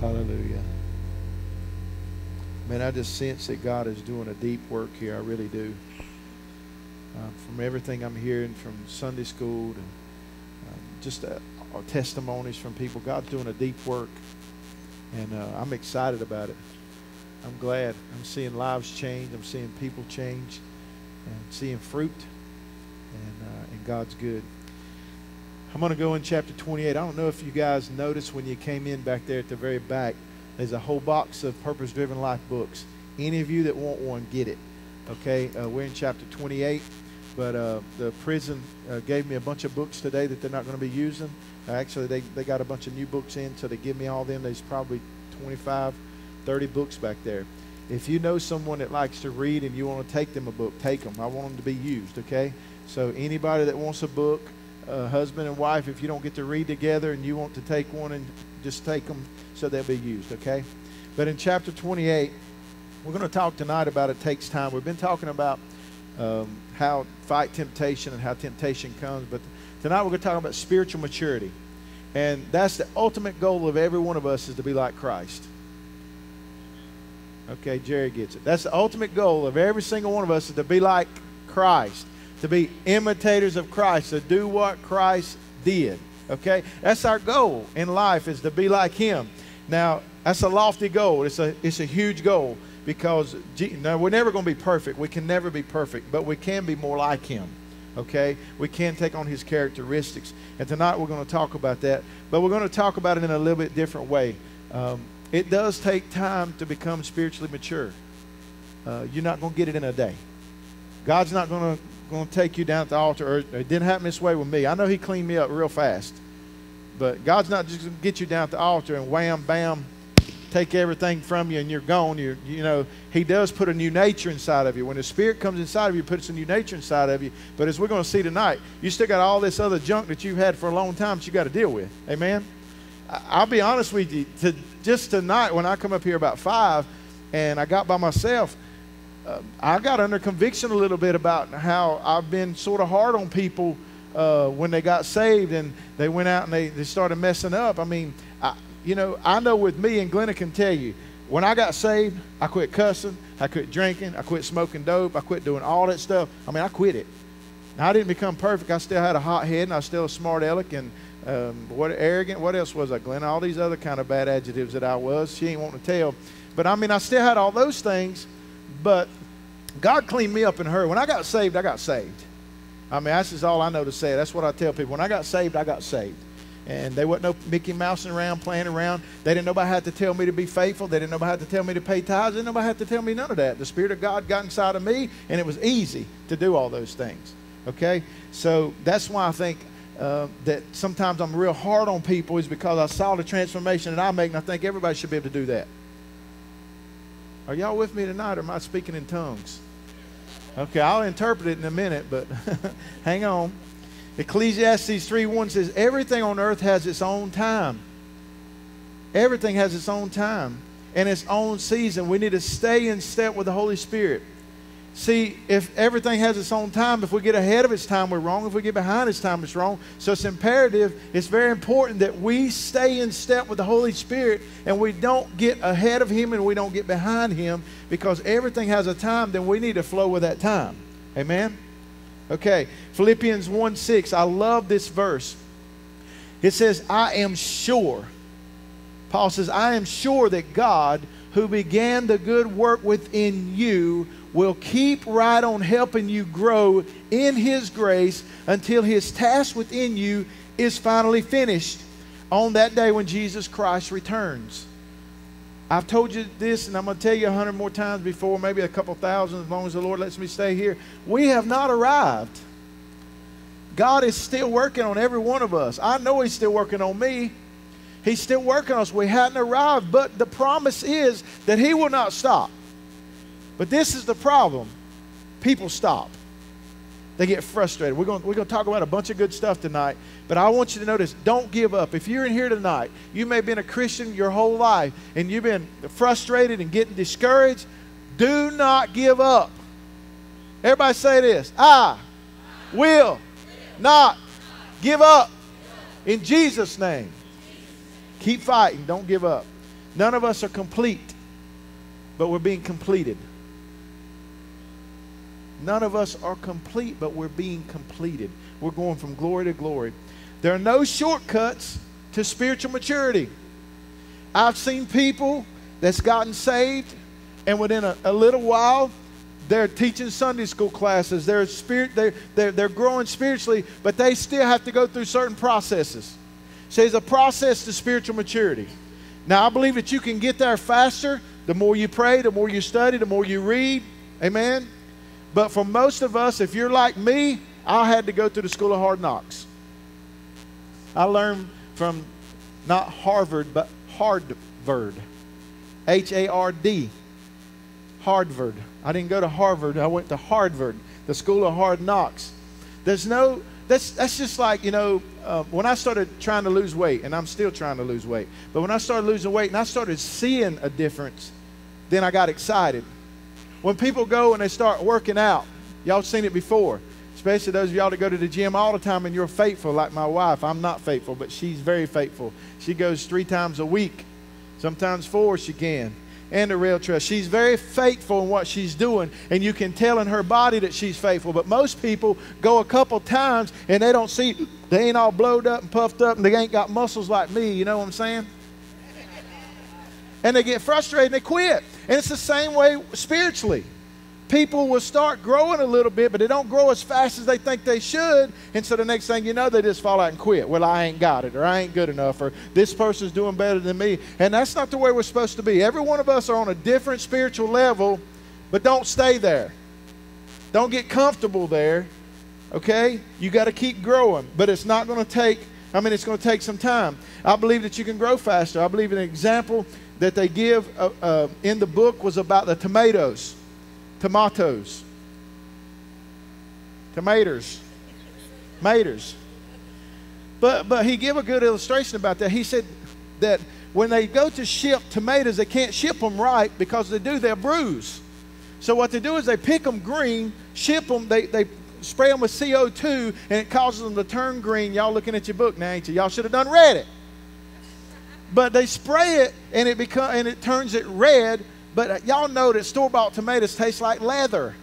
Hallelujah. Man, I just sense that God is doing a deep work here. I really do. Uh, from everything I'm hearing from Sunday school and uh, just uh, testimonies from people, God's doing a deep work. And uh, I'm excited about it. I'm glad. I'm seeing lives change. I'm seeing people change and seeing fruit. And, uh, and God's good. I'm going to go in chapter 28. I don't know if you guys noticed when you came in back there at the very back, there's a whole box of Purpose Driven Life books. Any of you that want one, get it. Okay, uh, we're in chapter 28, but uh, the prison uh, gave me a bunch of books today that they're not going to be using. actually, they, they got a bunch of new books in, so they give me all them. There's probably 25, 30 books back there. If you know someone that likes to read and you want to take them a book, take them. I want them to be used, okay? So anybody that wants a book, uh, husband and wife, if you don't get to read together and you want to take one and just take them so they'll be used, okay? But in chapter 28, we're going to talk tonight about it takes time. We've been talking about um, how fight temptation and how temptation comes, but tonight we're going to talk about spiritual maturity. And that's the ultimate goal of every one of us is to be like Christ. Okay, Jerry gets it. That's the ultimate goal of every single one of us is to be like Christ, to be imitators of Christ, to do what Christ did. Okay? That's our goal in life is to be like him. Now, that's a lofty goal. It's a it's a huge goal because now we're never going to be perfect. We can never be perfect, but we can be more like him. Okay? We can take on his characteristics. And tonight we're going to talk about that, but we're going to talk about it in a little bit different way. Um, it does take time to become spiritually mature. Uh, you're not going to get it in a day. God's not going to going to take you down at the altar. Or it didn't happen this way with me. I know He cleaned me up real fast, but God's not just going to get you down at the altar and wham bam, take everything from you and you're gone. You you know He does put a new nature inside of you. When the Spirit comes inside of you, puts a new nature inside of you. But as we're going to see tonight, you still got all this other junk that you've had for a long time that you got to deal with. Amen. I'll be honest with you. To, just tonight, when I come up here about five, and I got by myself, uh, I got under conviction a little bit about how I've been sort of hard on people uh, when they got saved and they went out and they, they started messing up. I mean, I, you know, I know with me, and Glenna can tell you, when I got saved, I quit cussing, I quit drinking, I quit smoking dope, I quit doing all that stuff. I mean, I quit it. Now, I didn't become perfect. I still had a hot head and I was still a smart aleck and um, what arrogant. What else was I, Glenn? All these other kind of bad adjectives that I was. She ain't wanting to tell. But I mean, I still had all those things, but God cleaned me up in her. When I got saved, I got saved. I mean, that's just all I know to say. That's what I tell people. When I got saved, I got saved. And they wasn't no Mickey Mousing around, playing around. They didn't nobody had to tell me to be faithful. They didn't nobody had to tell me to pay tithes. They didn't nobody had to tell me none of that. The Spirit of God got inside of me, and it was easy to do all those things. Okay? So that's why I think uh, that sometimes I'm real hard on people is because I saw the transformation that I make, and I think everybody should be able to do that. Are y'all with me tonight, or am I speaking in tongues? Okay, I'll interpret it in a minute, but hang on. Ecclesiastes 3 1 says, Everything on earth has its own time. Everything has its own time and its own season. We need to stay in step with the Holy Spirit. See, if everything has its own time, if we get ahead of its time, we're wrong. If we get behind its time, it's wrong. So it's imperative, it's very important that we stay in step with the Holy Spirit and we don't get ahead of Him and we don't get behind Him because everything has a time, then we need to flow with that time. Amen? Okay, Philippians 1 6. I love this verse. It says, I am sure. Paul says, I am sure that God, who began the good work within you, will keep right on helping you grow in His grace until His task within you is finally finished on that day when Jesus Christ returns. I've told you this, and I'm going to tell you a hundred more times before, maybe a couple thousand, as long as the Lord lets me stay here. We have not arrived. God is still working on every one of us. I know He's still working on me. He's still working on us. We hadn't arrived, but the promise is that He will not stop. But this is the problem people stop. They get frustrated. We're going, we're going to talk about a bunch of good stuff tonight, but I want you to notice don't give up. If you're in here tonight, you may have been a Christian your whole life and you've been frustrated and getting discouraged. Do not give up. Everybody say this I will not give up in Jesus' name. Keep fighting. Don't give up. None of us are complete, but we're being completed. None of us are complete, but we're being completed. We're going from glory to glory. There are no shortcuts to spiritual maturity. I've seen people that's gotten saved, and within a, a little while, they're teaching Sunday school classes. They're, spirit, they're, they're, they're growing spiritually, but they still have to go through certain processes. So there's a process to spiritual maturity. Now, I believe that you can get there faster the more you pray, the more you study, the more you read. Amen? But for most of us, if you're like me, I had to go to the school of hard knocks. I learned from not Harvard, but Hardvard. H A R D. Hardvard. I didn't go to Harvard. I went to Hardvard, the school of hard knocks. There's no, that's, that's just like, you know, uh, when I started trying to lose weight, and I'm still trying to lose weight, but when I started losing weight and I started seeing a difference, then I got excited. When people go and they start working out, y'all seen it before, especially those of y'all that go to the gym all the time and you're faithful, like my wife. I'm not faithful, but she's very faithful. She goes three times a week, sometimes four she can and the rail trail. She's very faithful in what she's doing, and you can tell in her body that she's faithful. But most people go a couple times and they don't see, they ain't all blowed up and puffed up, and they ain't got muscles like me. You know what I'm saying? And they get frustrated and they quit. And it's the same way spiritually people will start growing a little bit, but they don't grow as fast as they think they should. And so the next thing you know, they just fall out and quit. Well, I ain't got it, or I ain't good enough, or this person's doing better than me. And that's not the way we're supposed to be. Every one of us are on a different spiritual level, but don't stay there. Don't get comfortable there. Okay? You got to keep growing, but it's not going to take. I mean, it's going to take some time. I believe that you can grow faster. I believe an example that they give uh, uh, in the book was about the tomatoes tomatoes, tomatoes, maters. But, but he gave a good illustration about that. He said that when they go to ship tomatoes, they can't ship them right because they do, they'll bruise. So what they do is they pick them green, ship them, they, they spray them with CO2, and it causes them to turn green. Y'all looking at your book now, ain't you? Y'all should have done read it. But they spray it, and it become, and it turns it red, but uh, y'all know that store bought tomatoes taste like leather.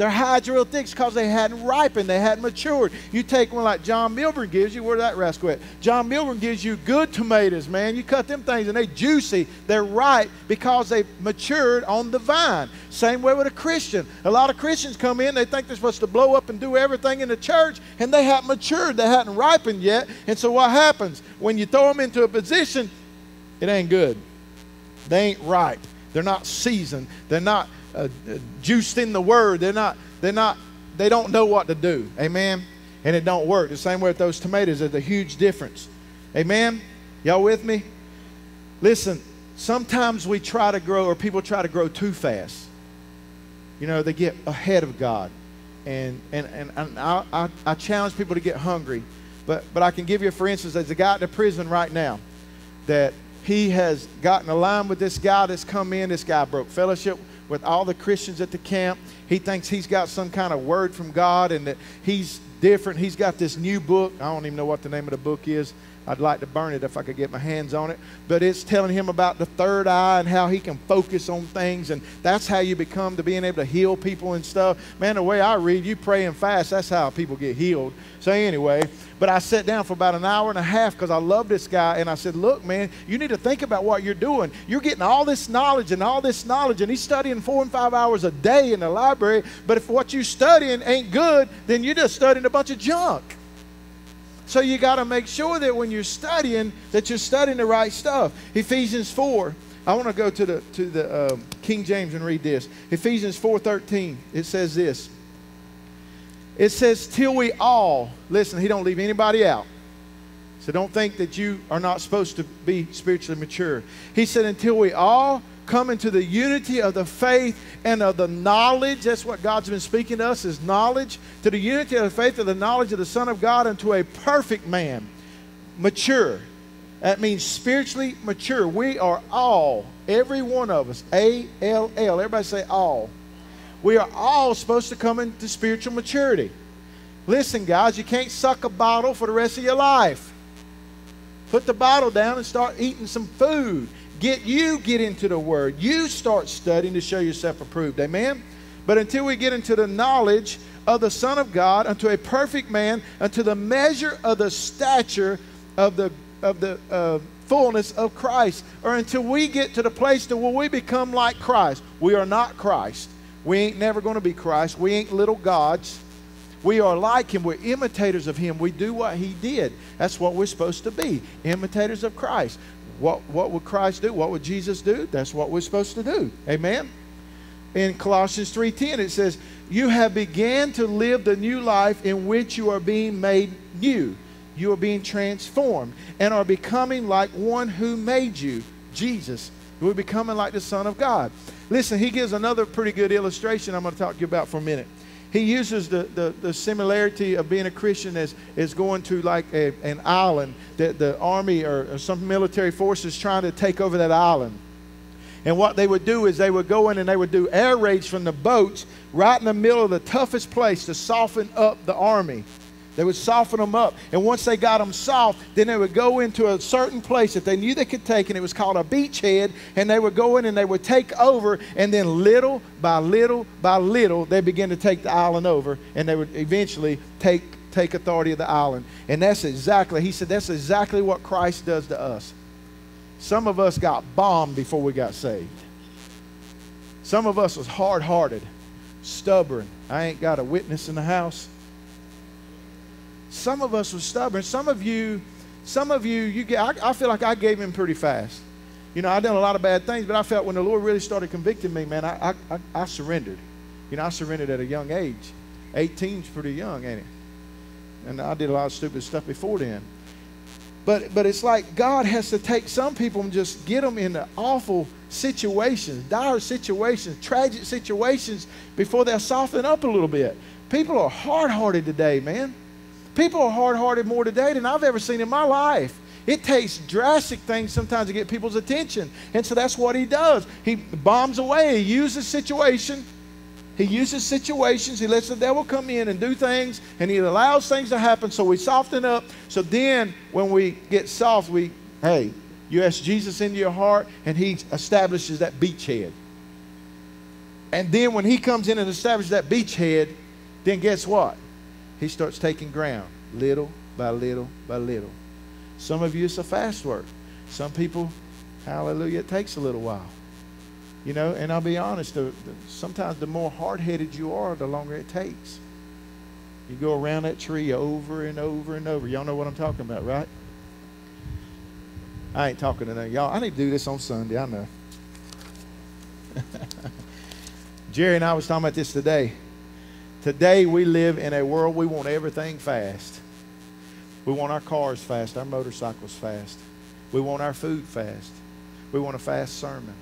They're hydro thick because they hadn't ripened, they hadn't matured. You take one like John Milburn gives you, where that rascal at? John Milburn gives you good tomatoes, man. You cut them things and they juicy. They're ripe because they matured on the vine. Same way with a Christian. A lot of Christians come in, they think they're supposed to blow up and do everything in the church, and they haven't matured, they hadn't ripened yet. And so what happens? When you throw them into a position, it ain't good. They ain't ripe. They're not seasoned. They're not uh, juiced in the word. They're not, they're not, they don't know what to do. Amen? And it don't work. The same way with those tomatoes, there's a huge difference. Amen? Y'all with me? Listen, sometimes we try to grow, or people try to grow too fast. You know, they get ahead of God. And, and, and, and I, I, I challenge people to get hungry. But, but I can give you, for instance, there's a guy in the prison right now that he has gotten aligned with this guy that's come in. This guy broke fellowship with all the Christians at the camp. He thinks he's got some kind of word from God and that he's different. He's got this new book. I don't even know what the name of the book is. I'd like to burn it if I could get my hands on it. But it's telling him about the third eye and how he can focus on things. And that's how you become to being able to heal people and stuff. Man, the way I read, you pray and fast, that's how people get healed. So, anyway, but I sat down for about an hour and a half because I love this guy. And I said, Look, man, you need to think about what you're doing. You're getting all this knowledge and all this knowledge. And he's studying four and five hours a day in the library. But if what you're studying ain't good, then you're just studying a bunch of junk. So you got to make sure that when you're studying, that you're studying the right stuff. Ephesians 4. I want to go to the to the um, King James and read this. Ephesians 4:13. It says this. It says, till we all, listen, he don't leave anybody out. So don't think that you are not supposed to be spiritually mature. He said, until we all come into the unity of the faith and of the knowledge. That's what God's been speaking to us is knowledge. To the unity of the faith and the knowledge of the Son of God unto a perfect man. Mature. That means spiritually mature. We are all, every one of us, A L L. Everybody say all we are all supposed to come into spiritual maturity. Listen, guys, you can't suck a bottle for the rest of your life. Put the bottle down and start eating some food. Get you get into the Word. You start studying to show yourself approved. Amen? But until we get into the knowledge of the Son of God, unto a perfect man, unto the measure of the stature of the of the uh, fullness of Christ, or until we get to the place to where we become like Christ. We are not Christ. We ain't never going to be Christ. We ain't little gods. We are like him. We're imitators of him. We do what he did. That's what we're supposed to be imitators of Christ. What, what would Christ do? What would Jesus do? That's what we're supposed to do. Amen? In Colossians 3.10 it says, You have began to live the new life in which you are being made new. You are being transformed and are becoming like one who made you, Jesus. We're becoming like the Son of God. Listen, he gives another pretty good illustration I'm going to talk to you about for a minute he uses the, the, the, similarity of being a Christian as, as going to like a, an island that the army or, or some military forces trying to take over that island. And what they would do is they would go in and they would do air raids from the boats right in the middle of the toughest place to soften up the army. They would soften them up. And once they got them soft, then they would go into a certain place that they knew they could take, and it was called a beachhead. And they would go in and they would take over. And then little by little by little, they begin to take the island over. And they would eventually take, take authority of the island. And that's exactly, he said, that's exactly what Christ does to us. Some of us got bombed before we got saved. Some of us was hard hearted, stubborn. I ain't got a witness in the house. Some of us were stubborn. Some of you, some of you, you get. I, I feel like I gave in pretty fast. You know, I done a lot of bad things, but I felt when the Lord really started convicting me, man, I, I, I surrendered. You know, I surrendered at a young age. 18 is pretty young, ain't it? And I did a lot of stupid stuff before then. But, but it's like God has to take some people and just get them into awful situations, dire situations, tragic situations before they'll soften up a little bit. People are hard hearted today, man. People are hard hearted more today than I've ever seen in my life. It takes drastic things sometimes to get people's attention. And so that's what he does. He bombs away. He uses situation. He uses situations. He lets the devil come in and do things, and he allows things to happen so we soften up. So then when we get soft, we, hey, you ask Jesus into your heart, and he establishes that beachhead. And then when he comes in and establishes that beachhead, then guess what? He starts taking ground little by little by little. Some of you, it's a fast work. Some people, hallelujah, it takes a little while. You know, and I'll be honest, the, the, sometimes the more hard headed you are, the longer it takes. You go around that tree over and over and over. Y'all know what I'm talking about, right? I ain't talking to them. Y'all, I need to do this on Sunday. I know. Jerry and I was talking about this today. Today we live in a world we want everything fast. We want our cars fast, our motorcycles fast. We want our food fast. We want a fast sermon.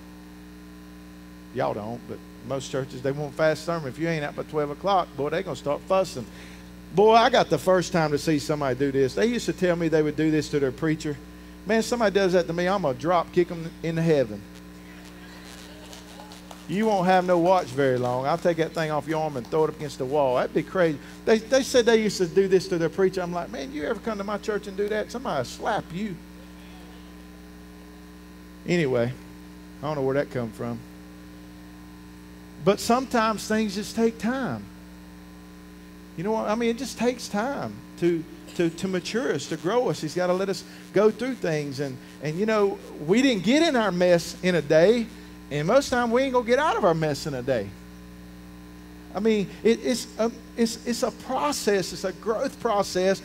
Y'all don't, but most churches they want fast sermon. If you ain't out by 12 o'clock, boy, they're gonna start fussing. Boy, I got the first time to see somebody do this. They used to tell me they would do this to their preacher. Man, somebody does that to me, I'm gonna drop kick them into heaven you won't have no watch very long. I'll take that thing off your arm and throw it up against the wall. That'd be crazy. They, they said they used to do this to their preacher. I'm like, man, you ever come to my church and do that? Somebody slap you. Anyway, I don't know where that come from. But sometimes things just take time. You know what? I mean, it just takes time to to, to mature us, to grow us. He's got to let us go through things. And, and, you know, we didn't get in our mess in a day. And most time we ain't gonna get out of our mess in a day. I mean, it, it's, a, it's, it's a process, it's a growth process.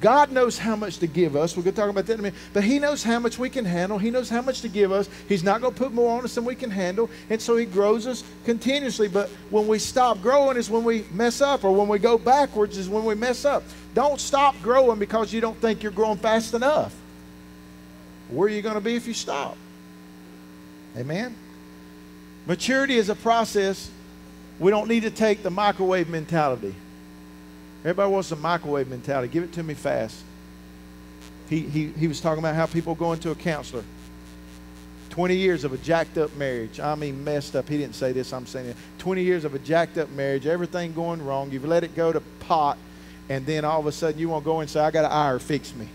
God knows how much to give us. We're going to talk about that in a minute. But He knows how much we can handle. He knows how much to give us. He's not going to put more on us than we can handle. And so He grows us continuously. But when we stop growing is when we mess up, or when we go backwards is when we mess up. Don't stop growing because you don't think you're growing fast enough. Where are you going to be if you stop? Amen? Maturity is a process. We don't need to take the microwave mentality. Everybody wants the microwave mentality. Give it to me fast. He, he, he was talking about how people go into a counselor. 20 years of a jacked up marriage. I mean, messed up. He didn't say this, I'm saying it. 20 years of a jacked up marriage, everything going wrong. You've let it go to pot, and then all of a sudden you want to go and say, I got an ire, fix me.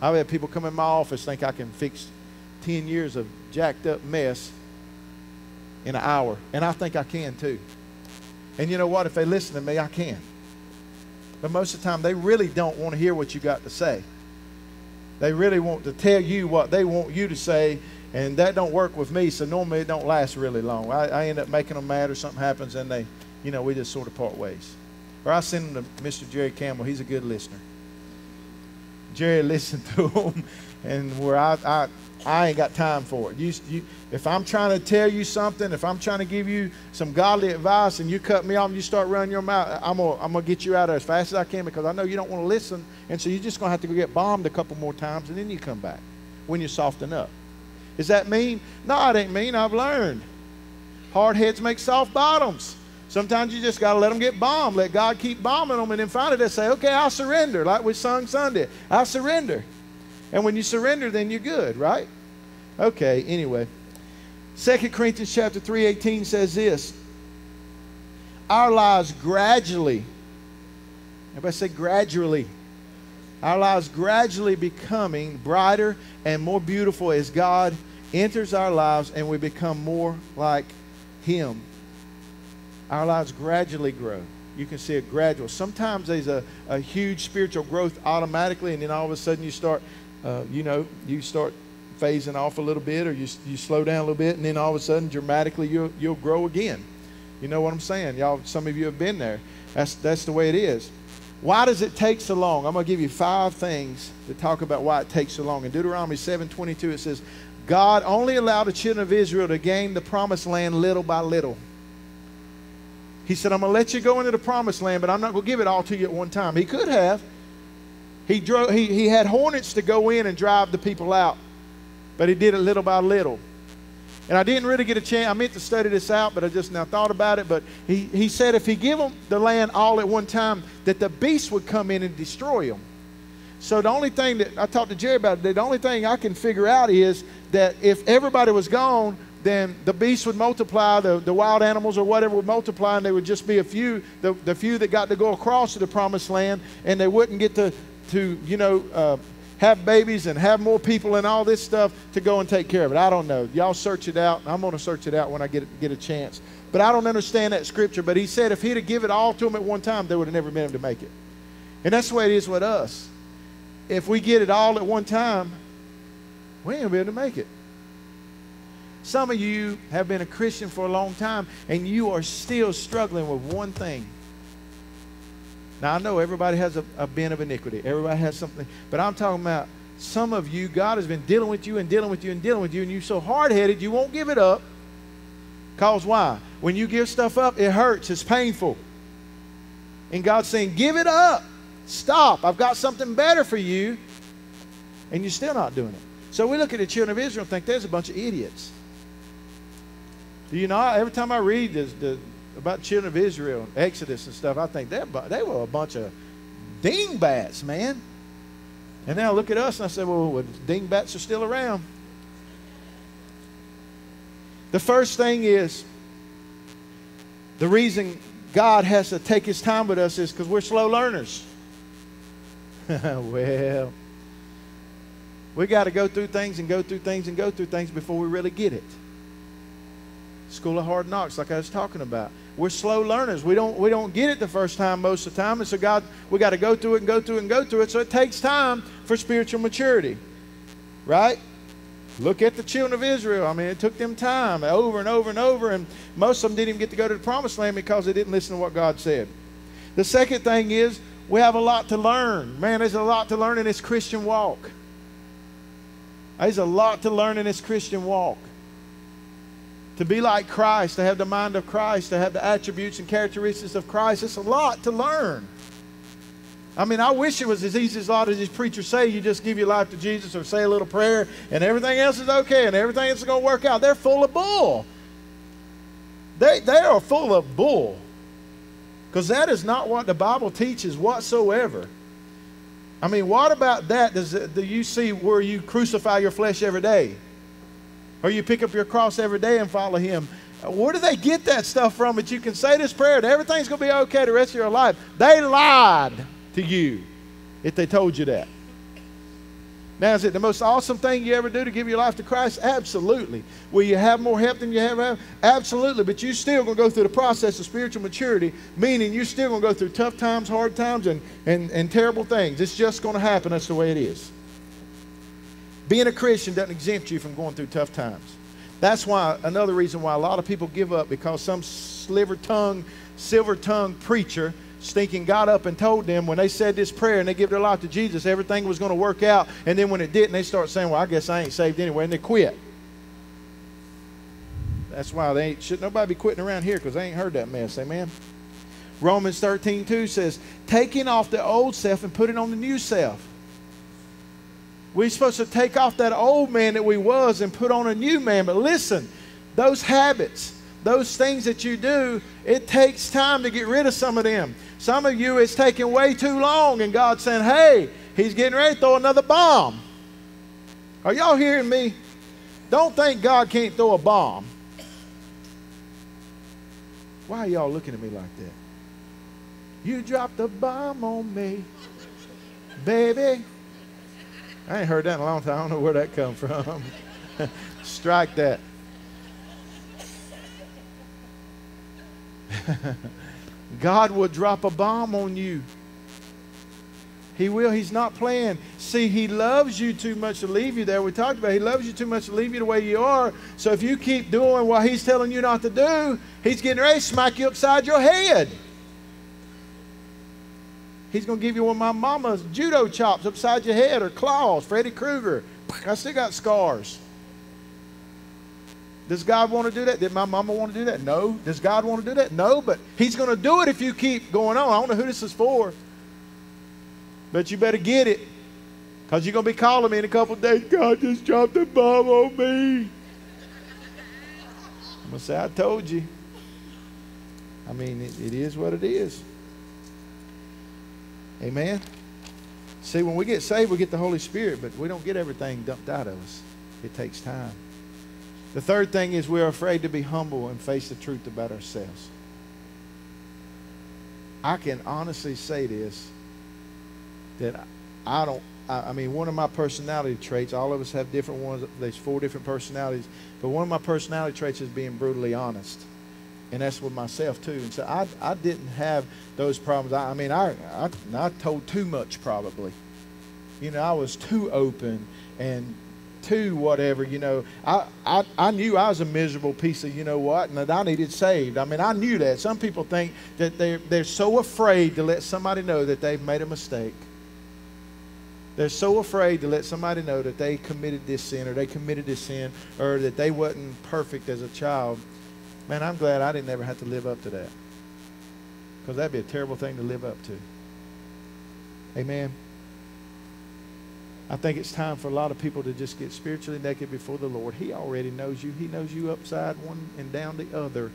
I've had people come in my office think I can fix 10 years of jacked up mess in an hour. And I think I can too. And you know what? If they listen to me, I can. But most of the time, they really don't want to hear what you got to say. They really want to tell you what they want you to say, and that don't work with me. So normally it don't last really long. I, I end up making them mad, or something happens, and they, you know, we just sort of part ways. Or I send them to Mr. Jerry Campbell. He's a good listener. Jerry listened to him, and where I, I I ain't got time for it. You, you, if I'm trying to tell you something, if I'm trying to give you some godly advice and you cut me off and you start running your mouth, I'm going I'm to get you out of as fast as I can because I know you don't want to listen. And so you're just going to have to go get bombed a couple more times and then you come back when you soften up. Is that mean? No, it ain't mean. I've learned. Hard heads make soft bottoms. Sometimes you just got to let them get bombed. Let God keep bombing them. And then finally they say, okay, I'll surrender, like we sung Sunday. I'll surrender. And when you surrender, then you're good, right? Okay, anyway. 2 Corinthians chapter 3:18 says this. Our lives gradually, everybody say gradually. Our lives gradually becoming brighter and more beautiful as God enters our lives and we become more like Him. Our lives gradually grow. You can see it gradual. Sometimes there's a, a huge spiritual growth automatically, and then all of a sudden you start uh, you know, you start phasing off a little bit or you, you slow down a little bit and then all of a sudden dramatically you'll, you'll grow again. You know what I'm saying? Y'all, some of you have been there. That's, that's the way it is. Why does it take so long? I'm going to give you five things to talk about why it takes so long. In Deuteronomy 7:22 it says, God only allowed the children of Israel to gain the promised land little by little. He said, I'm going to let you go into the promised land, but I'm not going to give it all to you at one time. He could have. He, drove, he, he had hornets to go in and drive the people out, but he did it little by little. And I didn't really get a chance. I meant to study this out, but I just now thought about it. But he, he said if he give them the land all at one time, that the beast would come in and destroy them. So the only thing that I talked to Jerry about, the only thing I can figure out is that if everybody was gone, then the beasts would multiply, the, the wild animals or whatever would multiply, and there would just be a few, the, the few that got to go across to the promised land, and they wouldn't get to to, you know, uh, have babies and have more people and all this stuff to go and take care of it. I don't know. Y'all search it out. I'm going to search it out when I get, get a chance. But I don't understand that scripture. But he said if he'd have given it all to them at one time, they would have never been able to make it. And that's the way it is with us. If we get it all at one time, we ain't going to be able to make it. Some of you have been a Christian for a long time and you are still struggling with one thing now, I know everybody has a, a bin of iniquity, everybody has something, but I'm talking about some of you, God has been dealing with you and dealing with you and dealing with you, and you're so hard headed, you won't give it up. Because why? When you give stuff up, it hurts, it's painful. And God's saying, Give it up. Stop. I've got something better for you. And you're still not doing it. So we look at the children of Israel and think there's a bunch of idiots. Do you know, every time I read this, the, about children of Israel, and Exodus and stuff, I think they they were a bunch of dingbats, man. And now look at us, and I said, well, dingbats are still around. The first thing is the reason God has to take his time with us is because we're slow learners. well, we got to go through things and go through things and go through things before we really get it. School of hard knocks, like I was talking about. We're slow learners. We don't we don't get it the first time most of the time, and so God, we got to go through it and go through it and go through it. So it takes time for spiritual maturity, right? Look at the children of Israel. I mean, it took them time over and over and over, and most of them didn't even get to go to the promised land because they didn't listen to what God said. The second thing is we have a lot to learn. Man, there's a lot to learn in this Christian walk. There's a lot to learn in this Christian walk to be like Christ, to have the mind of Christ, to have the attributes and characteristics of Christ. It's a lot to learn. I mean, I wish it was as easy as a lot of these preachers say. You just give your life to Jesus or say a little prayer and everything else is okay and everything else is going to work out. They're full of bull. They, they are full of bull. Because that is not what the Bible teaches whatsoever. I mean, what about that? Does, do you see where you crucify your flesh every day? Or you pick up your cross every day and follow Him. Where do they get that stuff from that you can say this prayer and everything's going to be okay the rest of your life? They lied to you if they told you that. Now, is it the most awesome thing you ever do to give your life to Christ? Absolutely. Will you have more help than you have? Absolutely. But you're still going to go through the process of spiritual maturity, meaning you're still going to go through tough times, hard times, and, and, and terrible things. It's just going to happen. That's the way it is. Being a Christian doesn't exempt you from going through tough times. That's why another reason why a lot of people give up because some sliver tongue, silver tongue preacher stinking got up and told them when they said this prayer and they give their life to Jesus, everything was going to work out. And then when it didn't, they start saying, Well, I guess I ain't saved anyway. And they quit. That's why they ain't, should nobody be quitting around here because they ain't heard that mess. Amen. Romans 13, 2 says, taking off the old self and putting on the new self. We're supposed to take off that old man that we was and put on a new man. But listen, those habits, those things that you do, it takes time to get rid of some of them. Some of you, it's taking way too long, and God's saying, hey, He's getting ready to throw another bomb. Are y'all hearing me? Don't think God can't throw a bomb. Why are y'all looking at me like that? You dropped a bomb on me, baby. I ain't heard that in a long time. I don't know where that come from. Strike that. God will drop a bomb on you. He will. He's not playing. See, He loves you too much to leave you there. We talked about it. He loves you too much to leave you the way you are. So if you keep doing what He's telling you not to do, He's getting ready to smack you upside your head. He's going to give you one of my mama's judo chops upside your head or claws, Freddy Krueger. I still got scars. Does God want to do that? Did my mama want to do that? No. Does God want to do that? No, but He's going to do it if you keep going on. I don't know who this is for. But you better get it. Because you're going to be calling me in a couple days. God just dropped a bomb on me. I'm going to say, I told you. I mean, it, it is what it is. Amen. See, when we get saved, we get the Holy Spirit, but we don't get everything dumped out of us. It takes time. The third thing is we're afraid to be humble and face the truth about ourselves. I can honestly say this that I don't, I, mean, one of my personality traits, all of us have different ones, there's four different personalities, but one of my personality traits is being brutally honest and that's with myself too. And so I, I didn't have those problems. I, I mean, I, I, I told too much probably. You know, I was too open and too whatever. You know, I, I, I knew I was a miserable piece of you know what, and that I needed saved. I mean, I knew that. Some people think that they're, they're so afraid to let somebody know that they've made a mistake. They're so afraid to let somebody know that they committed this sin or they committed this sin or that they wasn't perfect as a child Man, I'm glad I didn't ever have to live up to that. Because that'd be a terrible thing to live up to. Amen. I think it's time for a lot of people to just get spiritually naked before the Lord. He already knows you. He knows you upside one and down the other.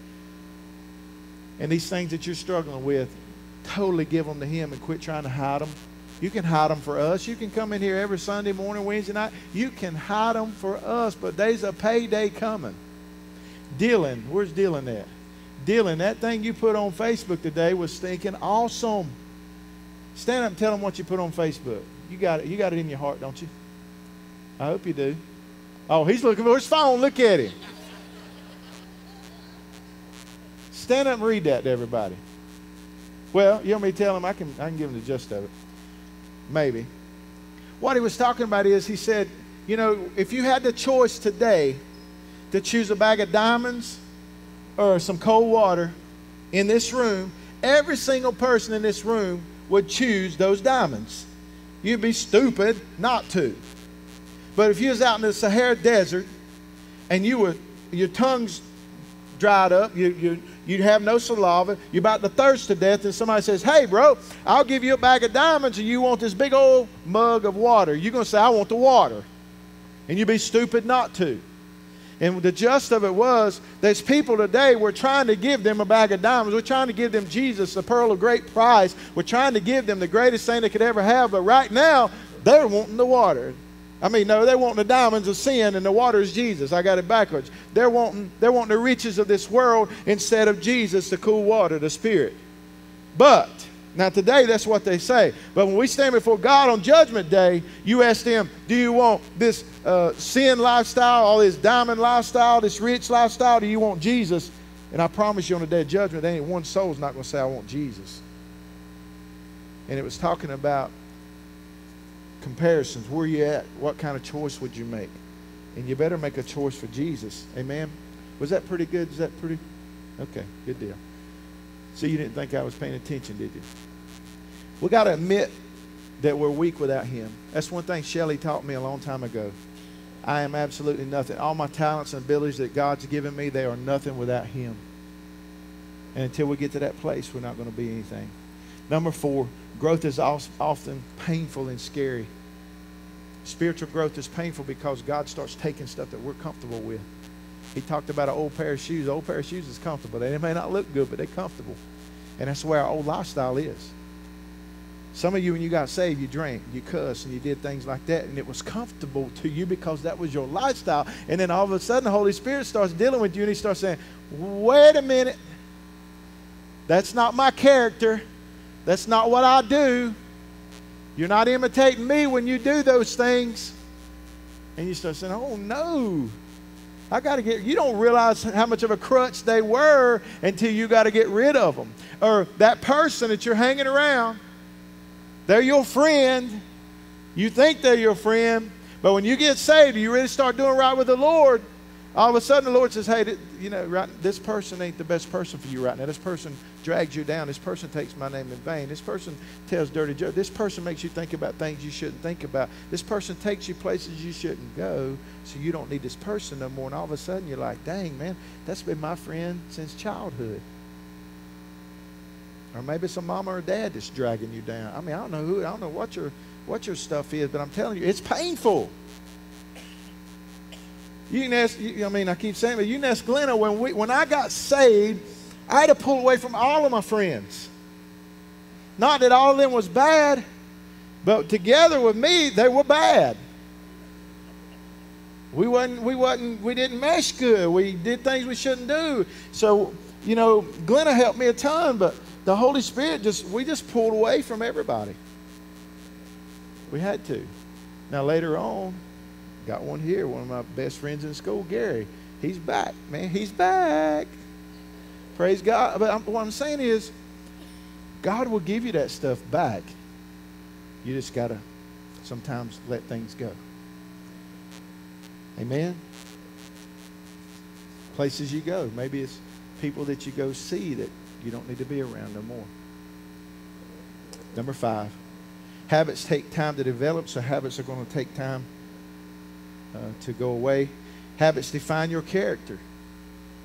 And these things that you're struggling with, totally give them to Him and quit trying to hide them. You can hide them for us. You can come in here every Sunday morning, Wednesday night. You can hide them for us, but there's a payday coming. Dylan, where's Dylan at? Dylan, that thing you put on Facebook today was stinking awesome. Stand up and tell them what you put on Facebook. You got it. You got it in your heart, don't you? I hope you do. Oh, he's looking for his phone. Look at him. Stand up and read that to everybody. Well, you want me to tell him? I can, I can give him the gist of it. Maybe. What he was talking about is he said, you know, if you had the choice today to choose a bag of diamonds or some cold water in this room, every single person in this room would choose those diamonds. You'd be stupid not to. But if you was out in the Sahara Desert and you were your tongue's dried up, you, you, you'd have no saliva, you're about to thirst to death, and somebody says, Hey, bro, I'll give you a bag of diamonds and you want this big old mug of water. You're going to say, I want the water. And you'd be stupid not to. And the gist of it was there's people today, we're trying to give them a bag of diamonds. We're trying to give them Jesus, the pearl of great price. We're trying to give them the greatest thing they could ever have. But right now, they're wanting the water. I mean, no, they're wanting the diamonds of sin, and the water is Jesus. I got it backwards. They're wanting, they're wanting the riches of this world instead of Jesus, the cool water, the Spirit. But Now, today, that's what they say. But when we stand before God on Judgment Day, you ask them, Do you want this uh, sin lifestyle, all this diamond lifestyle, this rich lifestyle? Do you want Jesus? And I promise you on the day of judgment, there ain't one soul's not going to say, I want Jesus. And it was talking about comparisons. Where are you at? What kind of choice would you make? And you better make a choice for Jesus. Amen. Was that pretty good? Is that pretty? Okay, good deal. See, you didn't think I was paying attention, did you? We got to admit that we're weak without Him. That's one thing Shelly taught me a long time ago. I am absolutely nothing. All my talents and abilities that God's given me, they are nothing without Him. And until we get to that place, we're not going to be anything. Number four, growth is often painful and scary. Spiritual growth is painful because God starts taking stuff that we're comfortable with. He talked about an old pair of shoes. An old pair of shoes is comfortable. They may not look good, but they're comfortable. And that's where our old lifestyle is. Some of you, when you got saved, you drank, you cussed, and you did things like that, and it was comfortable to you because that was your lifestyle. And then all of a sudden, the Holy Spirit starts dealing with you, and He starts saying, Wait a minute. That's not my character. That's not what I do. You're not imitating me when you do those things. And you start saying, Oh, no. I got to get, you don't realize how much of a crutch they were until you got to get rid of them. Or that person that you're hanging around, they're your friend. You think they're your friend, but when you get saved, you really start doing right with the Lord, all of a sudden the Lord says, hey, you know, right, this person ain't the best person for you right now. This person drags you down. This person takes my name in vain. This person tells dirty jokes. This person makes you think about things you shouldn't think about. This person takes you places you shouldn't go, so you don't need this person no more. And all of a sudden you're like, dang, man, that's been my friend since childhood. Or maybe it's a mama or a dad that's dragging you down. I mean, I don't know who, I don't know what your what your stuff is, but I'm telling you, it's painful. You can ask, you, I mean, I keep saying, but you can ask Glenna, when, we, when I got saved, I had to pull away from all of my friends. Not that all of them was bad, but together with me, they were bad. We wasn't, we wasn't, we didn't mesh good. We did things we shouldn't do. So, you know, Glenna helped me a ton, but the Holy Spirit just, we just pulled away from everybody. We had to. Now, later on, Got one here, one of my best friends in school, Gary. He's back, man. He's back. Praise God. But I'm, what I'm saying is, God will give you that stuff back. You just got to sometimes let things go. Amen? Places you go. Maybe it's people that you go see that you don't need to be around no more. Number five, habits take time to develop, so habits are going to take time uh, to go away. Habits define your character.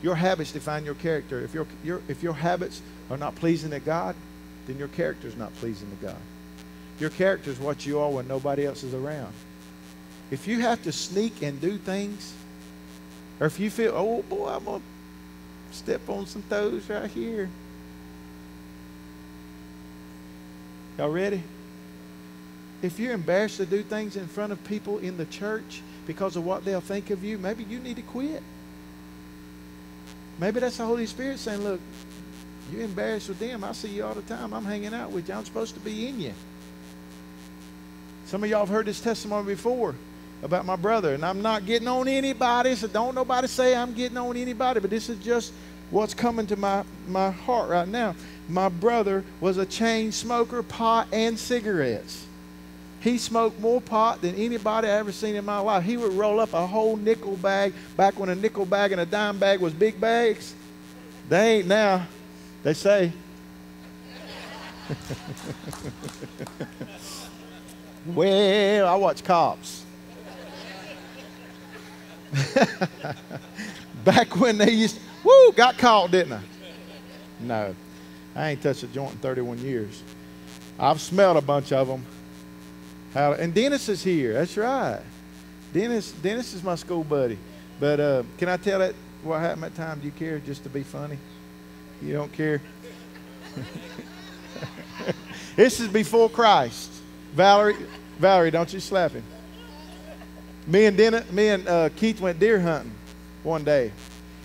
Your habits define your character. If your, your, if your habits are not pleasing to God, then your character is not pleasing to God. Your character is what you are when nobody else is around. If you have to sneak and do things, or if you feel, oh boy, I'm going to step on some toes right here. Y'all ready? If you're embarrassed to do things in front of people in the church, because of what they'll think of you, maybe you need to quit. Maybe that's the Holy Spirit saying, Look, you're embarrassed with them. I see you all the time. I'm hanging out with you. I'm supposed to be in you. Some of y'all have heard this testimony before about my brother, and I'm not getting on anybody, so don't nobody say I'm getting on anybody, but this is just what's coming to my, my heart right now. My brother was a chain smoker, pot, and cigarettes. He smoked more pot than anybody I ever seen in my life. He would roll up a whole nickel bag back when a nickel bag and a dime bag was big bags. They ain't now. They say. well, I watch cops. back when they used, woo, got caught, didn't I? No, I ain't touched a joint in 31 years. I've smelled a bunch of them. And Dennis is here. That's right. Dennis, Dennis is my school buddy. But uh, can I tell that what happened that time? Do you care just to be funny? You don't care? this is before Christ. Valerie, Valerie, don't you slap him. Me and Dennis, me and uh, Keith went deer hunting one day,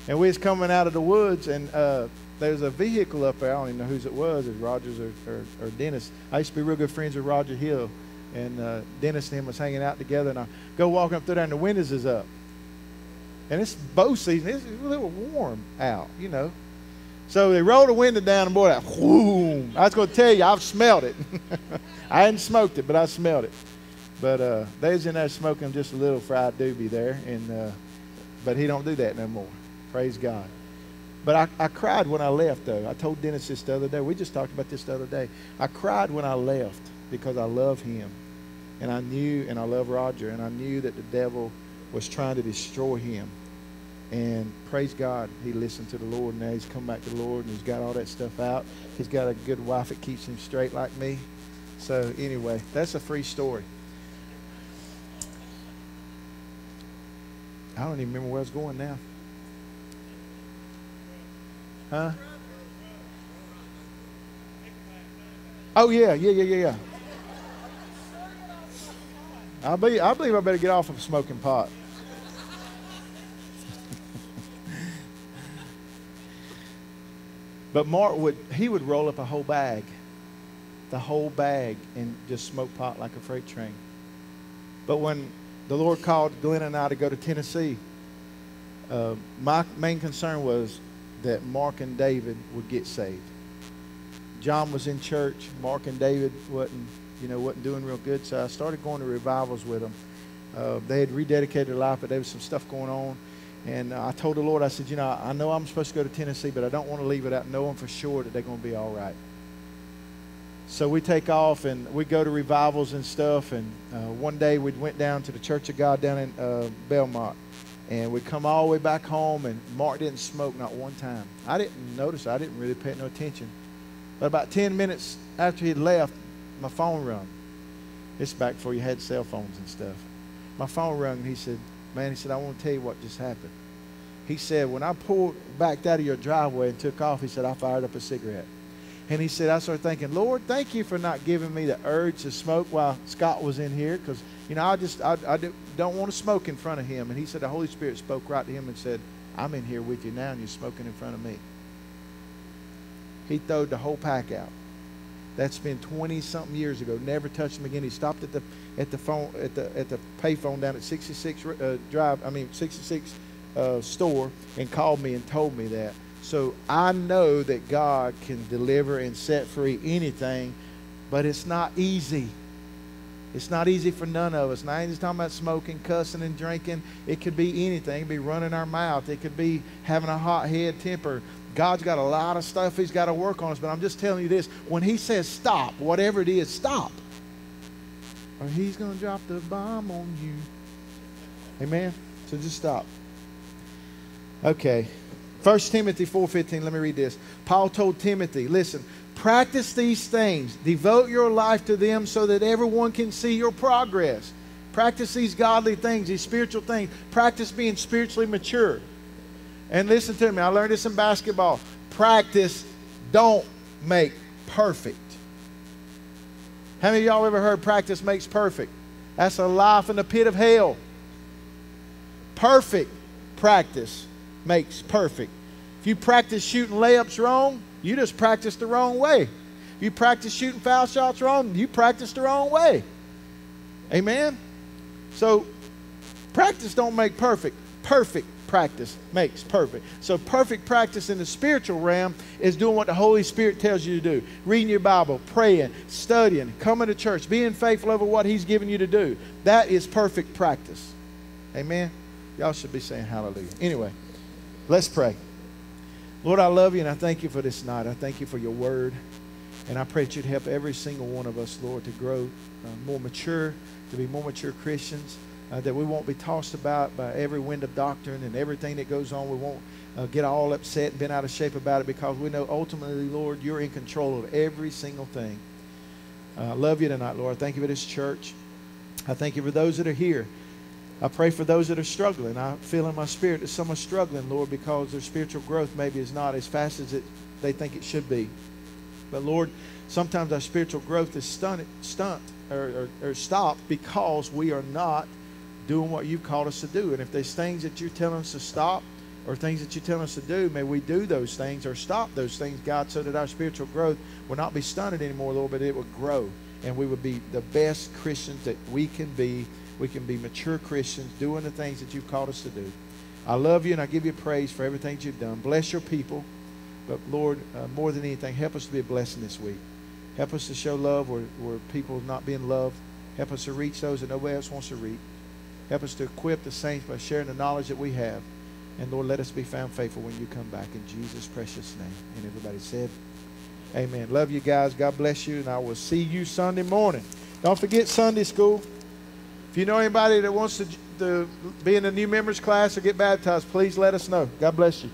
And we was coming out of the woods, and uh, there was a vehicle up there. I don't even know whose it was. Was Rogers or, or, or Dennis. I used to be real good friends with Roger Hill. And uh, Dennis and him was hanging out together. And I go walking up through there, and the windows is up. And it's bow season. It's a little warm out, you know. So they rolled the window down, and boy, that whoom. I was going to tell you, I've smelled it. I hadn't smoked it, but I smelled it. But uh, they was in there smoking just a little fried doobie there, and uh, but he don't do that no more. Praise God. But I, I cried when I left, though. I told Dennis this the other day. We just talked about this the other day. I cried when I left because I love him. And I knew, and I love Roger, and I knew that the devil was trying to destroy him. And praise God, he listened to the Lord. and Now he's come back to the Lord and he's got all that stuff out. He's got a good wife that keeps him straight like me. So, anyway, that's a free story. I don't even remember where I was going now. Huh? Oh, yeah, yeah, yeah, yeah, yeah. I believe, I believe I better get off of smoking pot. But Mark would he would roll up a whole bag, the whole bag, and just smoke pot like a freight train. But when the Lord called Glenn and I to go to Tennessee, uh, my main concern was that Mark and David would get saved. John was in church. Mark and David wasn't, you know, wasn't doing real good. So I started going to revivals with them. Uh, they had rededicated their life, but there was some stuff going on. And I told the Lord, I said, you know, I know I'm supposed to go to Tennessee, but I don't want to leave without knowing for sure that they're going to be all right. So we take off and we go to revivals and stuff. And uh, one day we went down to the Church of God down in uh, Belmont. And we come all the way back home, and Mark didn't smoke not one time. I didn't notice. I didn't really pay no attention. But about 10 minutes after he left, my phone rung. It's back before you had cell phones and stuff. My phone rung, and he said, Man, he said, I want to tell you what just happened. He said, when I pulled backed out of your driveway and took off, he said, I fired up a cigarette. And he said, I started thinking, Lord, thank you for not giving me the urge to smoke while Scott was in here because, you know, I just, I, I don't want to smoke in front of him. And he said, the Holy Spirit spoke right to him and said, I'm in here with you now and you're smoking in front of me. He throwed the whole pack out. That's been 20 something years ago. Never touched him again. He stopped at the at the phone at the at the payphone down at 66 uh, Drive. I mean 66 uh, store and called me and told me that. So I know that God can deliver and set free anything, but it's not easy. It's not easy for none of us. Now, I ain't just talking about smoking, cussing, and drinking. It could be anything. It could be running our mouth. It could be having a hot head temper. God's got a lot of stuff He's got to work on us. But I'm just telling you this when He says stop, whatever it is, stop. Or He's going to drop the bomb on you. Amen? So just stop. Okay. 1 Timothy 4:15, let me read this. Paul told Timothy, listen, practice these things. Devote your life to them so that everyone can see your progress. Practice these godly things, these spiritual things. Practice being spiritually mature. And listen to me, I learned this in basketball. Practice don't make perfect. How many of y'all ever heard practice makes perfect? That's a lie from the pit of hell. Perfect practice makes perfect. If you practice shooting layups wrong, you just practice the wrong way. If you practice shooting foul shots wrong, you practice the wrong way. Amen? So, practice don't make perfect. Perfect practice makes perfect. So, perfect practice in the spiritual realm is doing what the Holy Spirit tells you to do reading your Bible, praying, studying, coming to church, being faithful over what He's given you to do. That is perfect practice. Amen? Y'all should be saying hallelujah. Anyway, let's pray. Lord, I love you and I thank you for this night. I thank you for your word. And I pray that you'd help every single one of us, Lord, to grow uh, more mature, to be more mature Christians uh, that we won't be tossed about by every wind of doctrine and everything that goes on. We won't uh, get all upset and bent out of shape about it because we know ultimately, Lord, you're in control of every single thing. Uh, I love you tonight, Lord. Thank you for this church. I thank you for those that are here. I pray for those that are struggling. I feel in my spirit that some are struggling, Lord, because their spiritual growth maybe is not as fast as it, they think it should be. But Lord, sometimes our spiritual growth is stunted, stunt or, or, or stopped because we are not doing what you've called us to do. And if there's things that you're telling us to stop or things that you're telling us to do, may we do those things or stop those things, God, so that our spiritual growth will not be stunted anymore, Lord, but it will grow. And we would be the best Christians that we can be. We can be mature Christians doing the things that you've called us to do. I love you and I give you praise for everything you've done. Bless your people. But Lord, uh, more than anything, help us to be a blessing this week. Help us to show love where, where people not being loved. Help us to reach those that nobody else wants to reach. Help us to equip the saints by sharing the knowledge that we have. And Lord, let us be found faithful when you come back in Jesus' precious name. And everybody said, Amen. Love you guys. God bless you. And I will see you Sunday morning. Don't forget Sunday school. If you know anybody that wants to, to be in the new members class or get baptized, please let us know. God bless you.